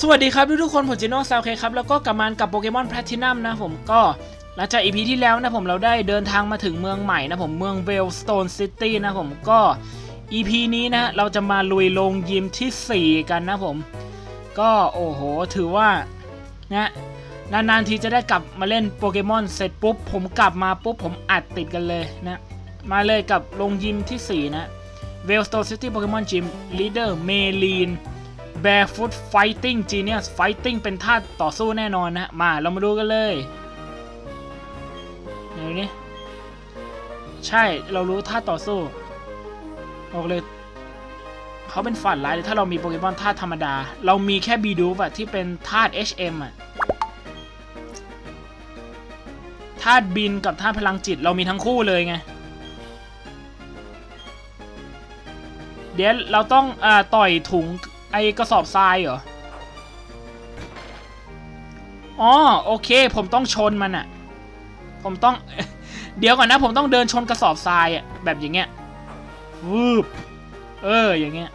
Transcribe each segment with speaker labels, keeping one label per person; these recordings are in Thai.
Speaker 1: สวัสดีครับทุกๆคนผมจิโน่ซาวเคครับแล้วก็กลับมากับโปเกมอนแพลทินัมนะผมก็หลังจาก EP ที่แล้วนะผมเราได้เดินทางมาถึงเมืองใหม่นะผมเมือง Veilstone City นะผมก็ EP นี้นะเราจะมาลุยโรงยิมที่ 4 กันนะผม ก็โอ้โหถือว่านะนานๆทีจะได้กลับมาเล่นโปเกมอนเสร็จปุ๊บ ผมกลับมาปุ๊บผมอัดติดกันเลยนะ มาเลยกับโรงยิมที่ 4 นะVeilstone City Pokémon Gym Leader Maylene Barefoot Fighting Genius Fighting เป็นธาตุต่อสู้แน่นอนนะ มาเรามาดูกันเลยไหนนี่ใช่เรารู้ธาตุต่อสู้บอกเลยเขาเป็นฝันร้ายเลยถ้าเรามีโปเกมอนธาตุธรรมดา เรามีแค่ Bidoof อะที่เป็นธาตุ HM อะธาตุบินกับธาตุพลังจิตเรามีทั้งคู่เลยไง เดี๋ยวเราต้องอต่อยถุง ไอกระสอบทรายเหรอ อ๋อโอเค ผมต้องชนมันอะผมต้อง เดี๋ยวก่อนนะ ผมต้องเดินชนกระสอบทรายอะแบบอย่างเงี้ยวืบเออ อย่างเงี้ย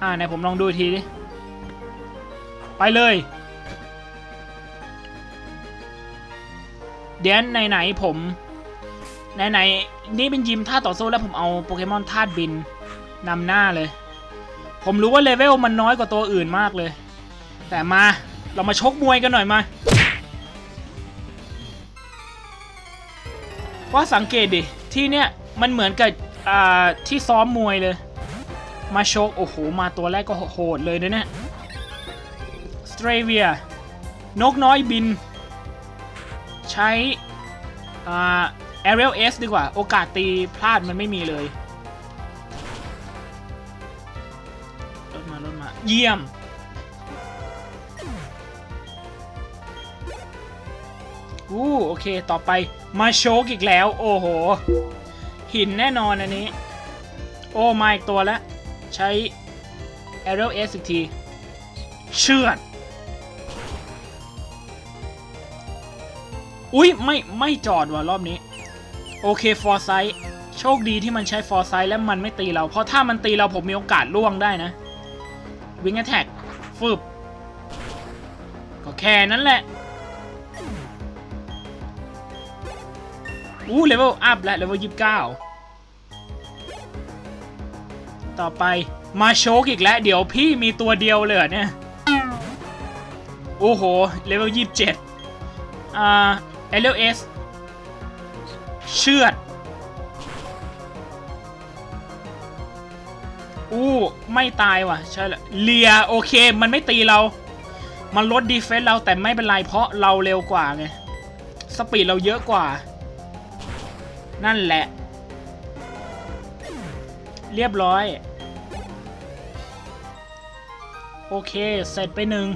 Speaker 1: อ่าไหนผมลองดูทีดิ ไปเลย เดี๋ยวไหนๆผมไหนๆนี่เป็นยิมท่าต่อสู้แล้วผมเอาโปเกมอนธาตุบินนำหน้าเลย ผมรู้ว่าเลเวลมันน้อยกว่าตัวอื่นมากเลย แต่มาเรามาชกมวยกันหน่อยมาเพราะสังเกตดิ ที่เนี้ยมันเหมือนกับอ่าที่ซ้อมมวยเลย มาชก โอ้โห มาตัวแรกก็โหดเลยนะเนี่ยสเตรเวียนกน้อยบิน ใช้อ่า Aerial S ดีกว่า โอกาสตีพลาดมันไม่มีเลย เยี่ยม อู้โอเค ต่อไปมาโชกอีกแล้ว โอ้โห หินแน่นอนอันนี้ โอ้มาอีกตัวแล้ว ใช้ Aerial Ace อีกที เชือดอุ้ยไม่ไม่จอดว่ะรอบนี้ โอเค Foresight โชคดีที่มันใช้ Foresight และมันไม่ตีเรา เพราะถ้ามันตีเราผมมีโอกาสร่วงได้นะ วิ่งแอ t แท็กฟึบก็แค่นั้นแหละ อู้ level up แล้วเลเวลยี่สิบเก้าต่อไป Machoke อีกแล้ว เดี๋ยวพี่มีตัวเดียวเลยเหรอเนี่ย โอ้โห เลเวลยี่สิบเจ็ดอ่า Aerial Ace เชือด อู้ไม่ตายว่ะใช้ Leer โอเค มันไม่ตีเรา มันลด defense เราแต่ไม่เป็นไรเพราะเราเร็วกว่าไง speed เราเยอะกว่า นั่นแหละ เรียบร้อย โอเค เสร็จไปหนึ่ง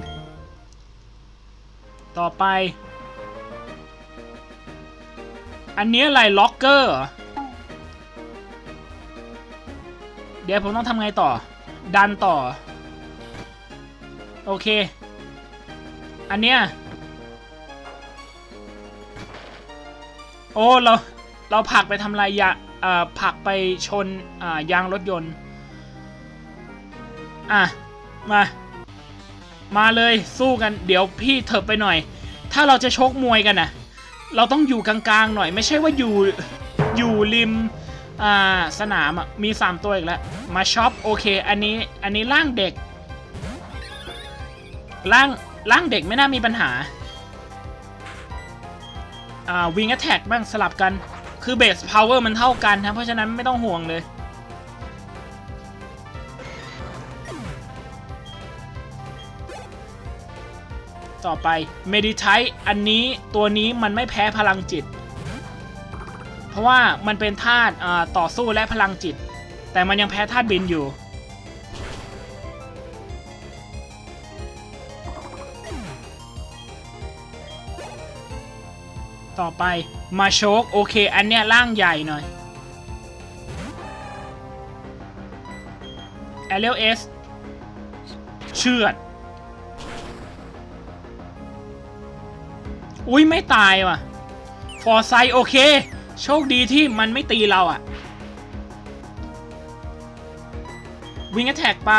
Speaker 1: ต่อไป อันนี้อะไรล็อกเกอร์ เดี๋ยวผมต้องทำไงต่อ ดันต่อ โอเค อันเนี้ย โอ้ เรา เราผลักไปทำลายยาเอ่อผลักไปชนอ่ายางรถยนต์ อะ มา มาเลยสู้กัน เดี๋ยวพี่เถิบไปหน่อย ถ้าเราจะชกมวยกันนะเราต้องอยู่กลางๆหน่อย ไม่ใช่ว่าอยู่ อยู่ริม อ่าสนามอะมี 3 ตัวอีกแล้ว มาช็อปโอเค อันนี้อันนี้ร่างเด็กร่างร่างเด็กไม่น่ามีปัญหาอ่าวิงแอ t แท็กบ้างสลับกันคือ base power มันเท่ากันนะเพราะฉะนั้นไม่ต้องห่วงเลยต่อไป Meditite อันนี้ตัวนี้มันไม่แพ้พลังจิต เพราะว่ามันเป็นธาตุต่อสู้และพลังจิต แต่มันยังแพ้ธาตุบินอยู่ ต่อไปมาโชกโอเค อันเนี้ยร่างใหญ่หน่อย a l s เชือด อุ้ยไม่ตายว่ะ ฟอร์ไซโอเค โชคดีที่มันไม่ตีเราอะวิงแอตแทกไป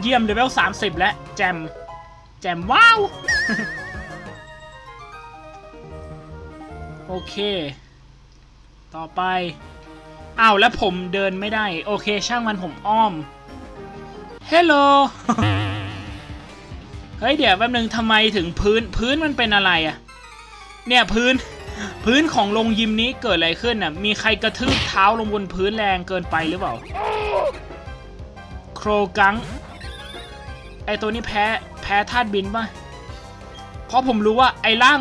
Speaker 1: เยี่ยมเลเวล30 แล้วแจม แจมว้าว โอเค ต่อไป อ้าวแล้วผมเดินไม่ได้ โอเคช่างมันผมอ้อม hello เฮ้ยเดี๋ยวแป๊บนึงทำไมถึงพื้นพื้นมันเป็นอะไรอะเนี่ยพื้นพื้นของโรงยิมนี้เกิดอะไรขึ้นน่ะ มีใครกระทืบเท้าลงบนพื้นแรงเกินไปหรือเปล่า โครกัง ไอตัวนี้แพ้แพ้ธาตุบินป่ะ เพราะผมรู้ว่าไอร่าง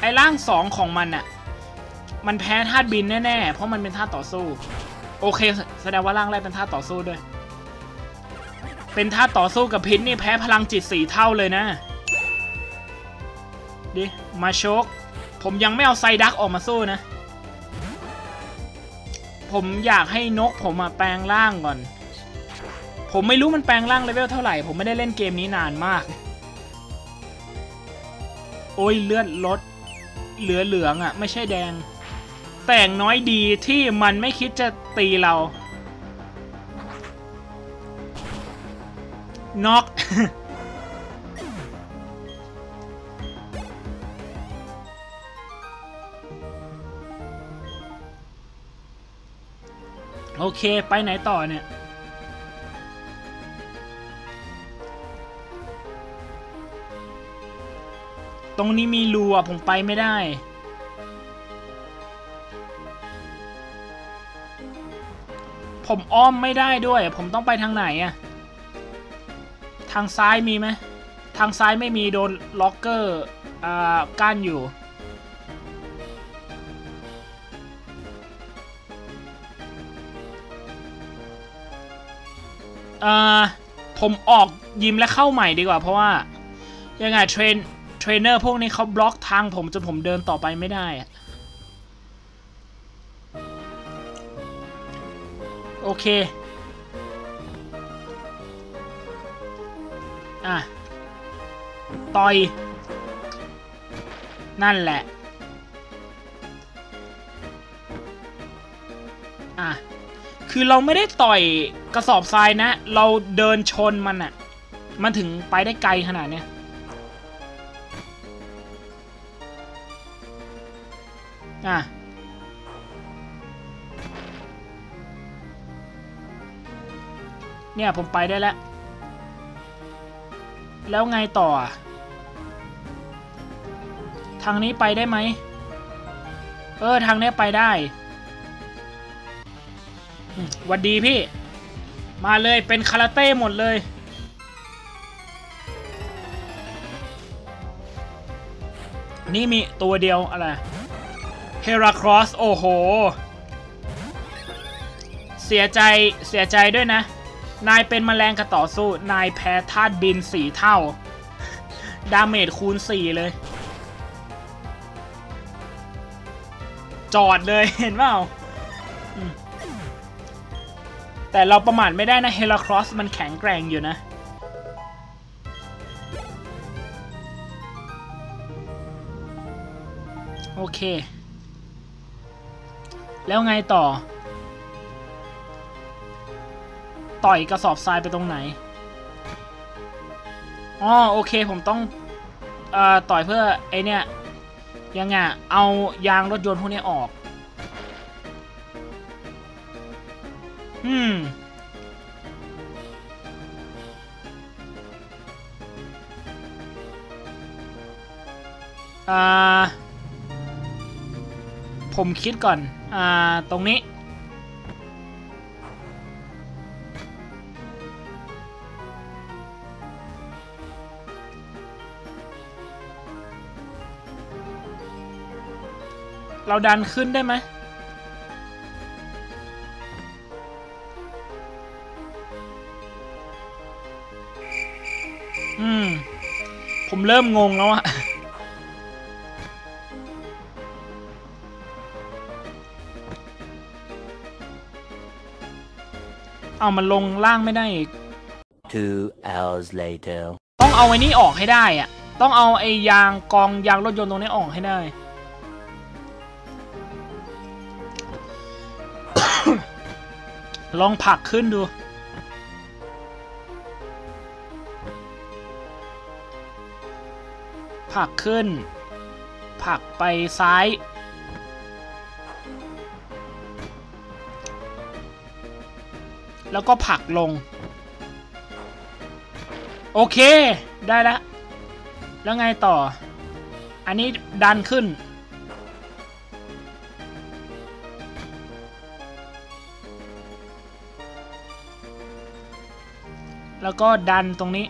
Speaker 1: ไอร่างสองของมันน่ะ มันแพ้ธาตุบินแน่ๆ เพราะมันเป็นธาตุต่อสู้ โอเค แสดงว่าร่างแรกเป็นธาตุต่อสู้ด้วย เป็นธาตุต่อสู้กับพิษนี่แพ้พลังจิตสี่เท่าเลยนะ ดิ มาโชกผมยังไม่เอาไซดักออกมาสู้นะ ผมอยากให้นกผมมาแปลงร่างก่อน ผมไม่รู้มันแปลงร่างเลเวลเท่าไหร่ ผมไม่ได้เล่นเกมนี้นานมาก โอ้ยเลือดลด เหลือเหลืองอะ่ะ ไม่ใช่แดง แต่งน้อยดีที่มันไม่คิดจะตีเรา น็อกโอเค ไปไหนต่อเนี่ย ตรงนี้มีรูอะ ผมไปไม่ได้ ผมอ้อมไม่ได้ด้วย ผมต้องไปทางไหนอะ ทางซ้ายมีไหมทางซ้ายไม่มีโดนล็อกเกอร์อ่ากั้นอยู่อ่อผมออกยิมและเข้าใหม่ดีกว่าเพราะว่า ยังไง train trainer พวกนี้เขาบล็อกทางผมจนผมเดินต่อไปไม่ได้อะโอเค อะ ต่อย นั่นแหละ อะ คือเราไม่ได้ต่อยกระสอบทรายนะ เราเดินชนมันอะมันถึงไปได้ไกลขนาดเนี้ยอะเนี่ยผมไปได้แล้ว แล้วไงต่อ ทางนี้ไปได้ไหม เออ ทางนี้ไปได้หวัดดีพี่ มาเลยเป็นคาราเต้หมดเลยนี่มีตัวเดียวอะไรเฮราครอสโอ้โห เสียใจเสียใจด้วยนะ นายเป็นแมลงกระต่อสู้ นายแพ้ธาตุบินสี่เท่า damage คูณสี่เลย จอดเลยเห็นเปล่าอืมแต่เราประมาทไม่ได้นะ Heracross มันแข็งแกร่งอยู่นะ โอเค แล้วไงต่อ ต่อยกระสอบทรายไปตรงไหนอ๋อโอเคผมต้องเอ่อต่อยเพื่อไอเนี่ยยังไงเอายางรถยนต์พวกนี้ออก อืมอ่าผมคิดก่อน อ่า ตรงนี้ เราดันขึ้นได้ไหมอืม ผมเริ่มงงแล้วอะเอามันลงล่างไม่ได้อีก
Speaker 2: Two hours later.
Speaker 1: ต้องเอาไอ้นี่ออกให้ได้อะต้องเอาไอ้ยางกองยางรถยนต์ตรงนี้ออกให้ได้ ลองผักขึ้นดู ผักขึ้น ผักไปซ้าย แล้วก็ผักลง โอเค ได้แล้ว แล้วไงต่อ อันนี้ดันขึ้น แล้วก็ดันตรงนี้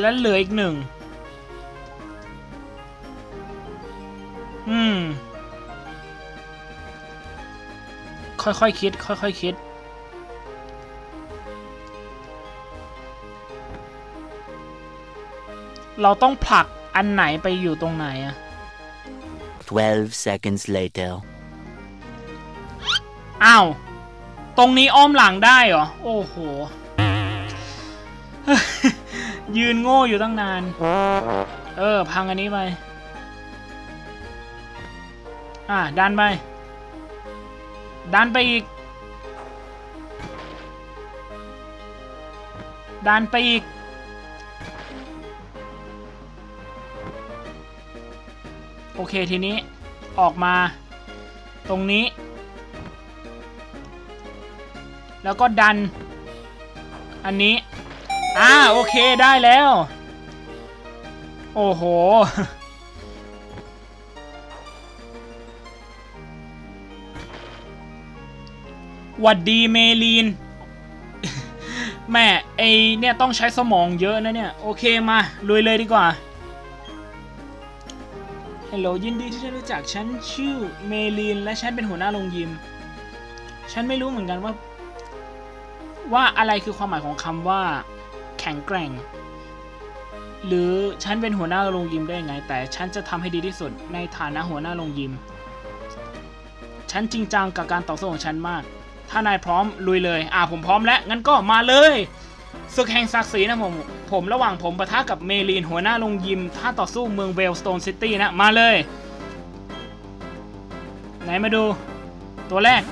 Speaker 1: แล้วเหลืออีกหนึ่ง อืม ค่อยๆคคิด ค่อยๆคคิดเราต้องผลักอันไหนไปอยู่ตรงไหนอะ
Speaker 2: 12 seconds later.
Speaker 1: อ้าว ตรงนี้อ้อมหลังได้เหรอ โอ้โห ยืนโง่อยู่ตั้งนาน เออ พังอันนี้ไป อะ ดันไป ดันไปอีก ดันไปอีกโอเคทีนี้ออกมาตรงนี้ แล้วก็ดัน อันนี้ อ่าโอเคได้แล้ว โอ้โห หวัดดีเมลีน แม่ไอเนี่ยต้องใช้สมองเยอะนะเนี่ย โอเคมาลุยเลยดีกว่าฮัลโหลยินดีที่ได้รู้จักฉันชื่อเมลีน และฉันเป็นหัวหน้าโรงยิม ฉันไม่รู้เหมือนกันว่า ว่าอะไรคือความหมายของคำว่า แข็งแกร่ง หรือฉันเป็นหัวหน้าโรงยิมได้ยังไง แต่ฉันจะทำให้ดีที่สุดในฐานะหัวหน้าโรงยิม ฉันจริงจังกับการต่อสู้ของฉันมาก ถ้านายพร้อมลุยเลย อ่าผมพร้อมแล้ว งั้นก็มาเลยศึกแห่งศักดิ์ศรีนะผม ผมระหว่างผมปะทะกับเมลีนหัวหน้าโรงยิมถ้าต่อสู้เมืองเวลสโตนซิตี้นะ มาเลย ไหนมาดู ตัวแรก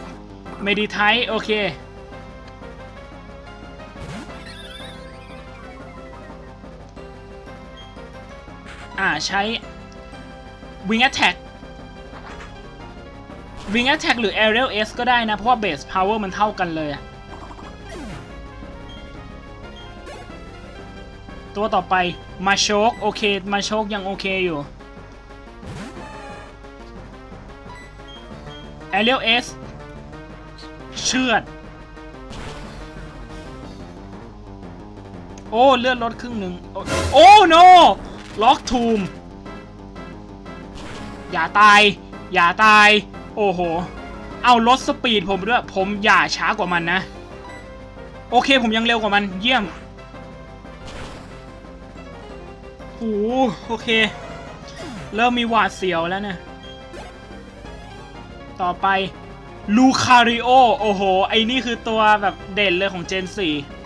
Speaker 1: เมดิไทโอเค อ่าใช้ Wing Attack Wing Attack หรือ Aerial S ก็ได้นะ เพราะว่า Base Power มันเท่ากันเลยตัวต่อไปมาโชกโอเคมาโชกยังโอเคอยู่ Aerial S เชือด โอ้ เลือดลดครึ่งหนึ่ง โอ้โอ้โน ล็อกทูม อย่าตาย อย่าตาย โอ้โห เอาลดสปีดผมด้วย ผมอย่าช้ากว่ามันนะ โอเคผมยังเร็วกว่ามัน เยี่ยมโอ้โอเค เริ่มมีหวาดเสียวแล้วเนี่ยต่อไปลูคาริโอ โอ้โห ไอ้นี่คือตัวแบบเด่นเลยของเจน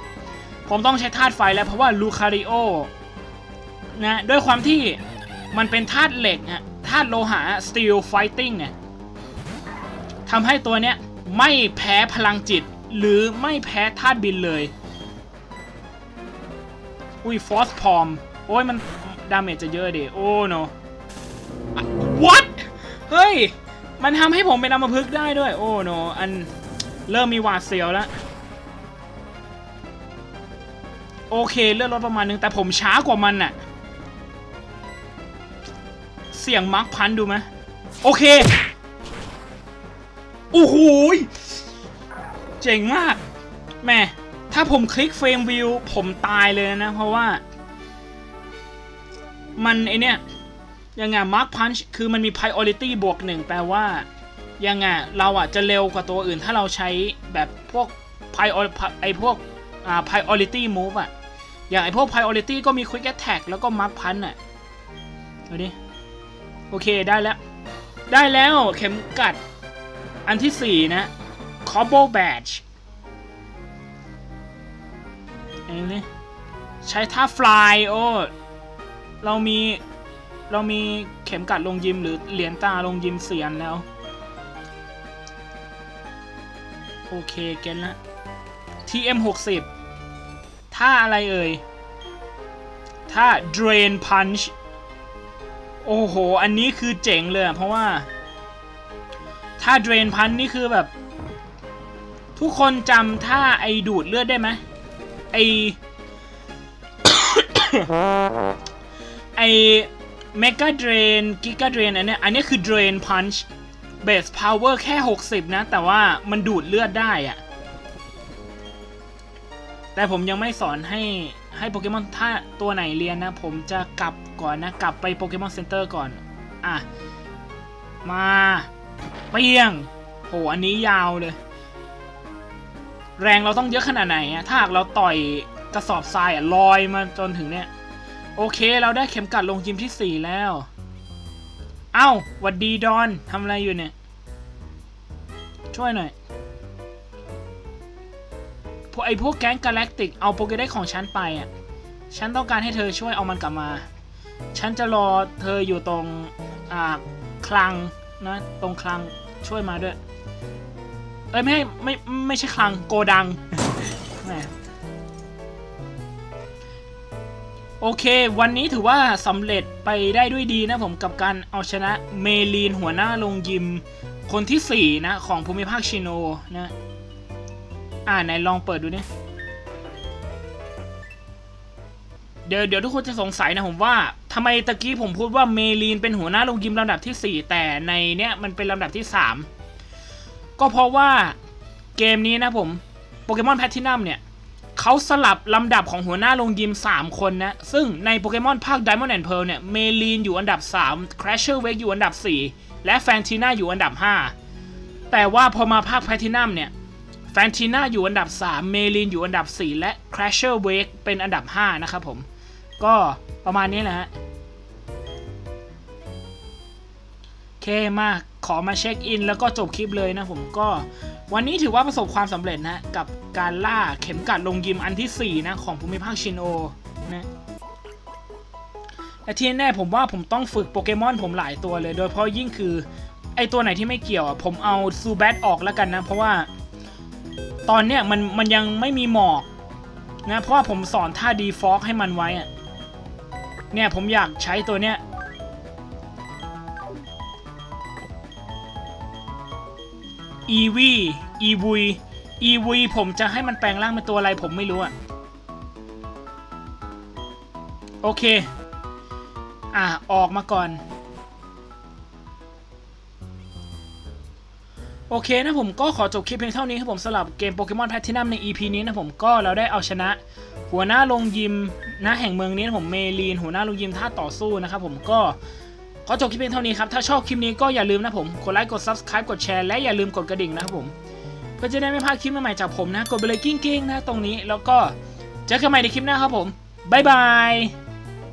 Speaker 1: 4 ผมต้องใช้ธาตุไฟแล้วเพราะว่าลูคาริโอ นะด้วยความที่มันเป็นธาตุเหล็กอะธาตุโลหะ steel fighting เนี่ยทำให้ตัวเนี้ยไม่แพ้พลังจิต หรือไม่แพ้ธาตุบินเลย อุ้ย Force Palm โอ้ยมัน damage จะเยอะดิ oh no what เฮ้ย มันทำให้ผมเป็นอัมพฤกษ์ได้ด้วย oh no อันเริ่มมีหวาดเสียวแล้วโอเคเลือดลดประมาณนึง แต่ผมช้ากว่ามันน่ะ เสี่ยง Mach Punch ดูไหมโอเคโอ้โหเจ๋งมากแม่ถ้าผมคลิกเฟรมวิวผมตายเลยนะ เพราะว่า มันไอเนี้ยยังไงมาร์คพันช์คือมันมี priority บวกหนึ่งแปลว่า ยังไงเราอะจะเร็วกว่าตัวอื่น ถ้าเราใช้แบบพวก pri ไอพวกอ่า priority move อะ อย่างไอพวก priority ก็มี quick attack แล้วก็ mark punch อะดูดิ โอเคได้แล้ว ได้แล้วเข็มกัด อันที่ 4 นะ combo badge อันนี้ใช้ท่า fly โอ้เรามี เรามีเข็มกัดลงยิมหรือเหรียญตาลงยิมเสียนแล้ว โอเคเก็นละท TM 60 ท่าอะไรเอ่ย ท่า Drain Punch โอ้โห อันนี้คือเจ๋งเลยเพราะว่า ถ้า Drain Punch นี่คือแบบ ทุกคนจำท่าไอดูดเลือดได้ไหมไอไอ Mega Drain Giga Drain อันนี้อันนี้คือ Drain Punch Base Power แค่ 60 นะ แต่ว่ามันดูดเลือดได้อะแต่ผมยังไม่สอนให้ ให้โปเกมอนถ้าตัวไหนเรียนนะ ผมจะกลับก่อนนะ กลับไปโปเกมอนเซ็นเตอร์ก่อน อะ มาเปียงโหอันนี้ยาวเลย แรงเราต้องเยอะขนาดไหนอะถ้าหากเราต่อยกระสอบทรายอะลอยมาจนถึงเนี่ย โอเคเราได้เข็มกัดลงยิมที่ 4 แล้ว เอ้าวัดดีดอนทำอะไรอยู่เนี่ย ช่วยหน่อย ไอพวกแก๊งกาแล็กติกเอาโปเกเด็กของฉันไปอะ ฉันต้องการให้เธอช่วยเอามันกลับมา ฉันจะรอเธออยู่ตรงอ่าคลังนะตรงคลังช่วยมาด้วย เอ้ยไม่ไม่ไม่ใช่คลังโกดังโอเค วันนี้ถือว่าสำเร็จไปได้ด้วยดีนะผมกับการเอาชนะเมลีนหัวหน้าลงยิม คนที่ 4 นะ ของภูมิภาคชิโนนะ อ่าไหนลองเปิดดูเนี่ยเดี๋ยวเดี๋ยวทุกคนจะสงสัยนะผมว่าทำไมตะกี้ผมพูดว่าเมลีนเป็นหัวหน้าลงยิมลำดับที่ 4 แต่ในเนี้ยมันเป็นลำดับที่ 3 ก็เพราะว่าเกมนี้นะผมโปเกมอนแพทินัมเนี่ยเขาสลับลำดับของหัวหน้าลงยิม 3 คนนะ ซึ่งในโปเกมอนภาค Diamond and Pearl เนี่ย เมลีนอยู่อันดับ 3 Crasher Wake อยู่อันดับ 4 และแฟนทีน่าอยู่อันดับ 5 แต่ว่าพอมาภาคแพทินัมเนี่ย แฟนทีน่าอยู่อันดับ 3 เมลินอยู่อันดับ 4 และ Crasher Wake เป็นอันดับ 5 นะครับผม ก็ประมาณนี้แหละฮะโอเคมากขอมาเช็คอิน แล้วก็จบคลิปเลยนะผมก็วันนี้ถือว่าประสบความสำเร็จนะกับการล่าเข็มกัดลงยิมอันที่ 4 นะ ของภูมิภาคชินโอนะและที่แน่ผมว่าผมต้องฝึกโปเกมอนผมหลายตัวเลย โดยเฉพาะยิ่งคือ ไอตัวไหนที่ไม่เกี่ยวอะผมเอาซูแบทออกแล้วกันนะ เพราะว่า ตอนเนี้ยมันมันยังไม่มีหมอกนะเพราะว่าผมสอนท่าดีฟอกให้มันไว้อะเนี่ยผมอยากใช้ตัวเนี้ยอีวีอีวุยอีวุยผมจะให้มันแปลงร่างเป็นตัวอะไรผมไม่รู้อะโอเค อะ ออกมาก่อน โอเคนะผมก็ขอจบคลิปเพียงเท่านี้ครับผมสำหรับเกมโปเกมอนแพทินัมใน EP นี้นะผมก็เราได้เอาชนะ หัวหน้าลงยิมนะแห่งเมืองนี้นะผมเมลีนหัวหน้าลงยิมท่าต่อสู้นะครับผมก็ขอจบคลิปเพียงเท่านี้ครับ ถ้าชอบคลิปนี้ก็อย่าลืมนะผม กดไลค์กด Subscribe กดแชร์และอย่าลืมกดกระดิ่งนะครับผม เพื่อจะได้ไม่พลาดคลิปใหม่ๆจากผมนะ กดไปเลยกิ้งๆนะตรงนี้แล้วก็เจอกันใหม่ในคลิปหน้าครับผมบ๊ายบาย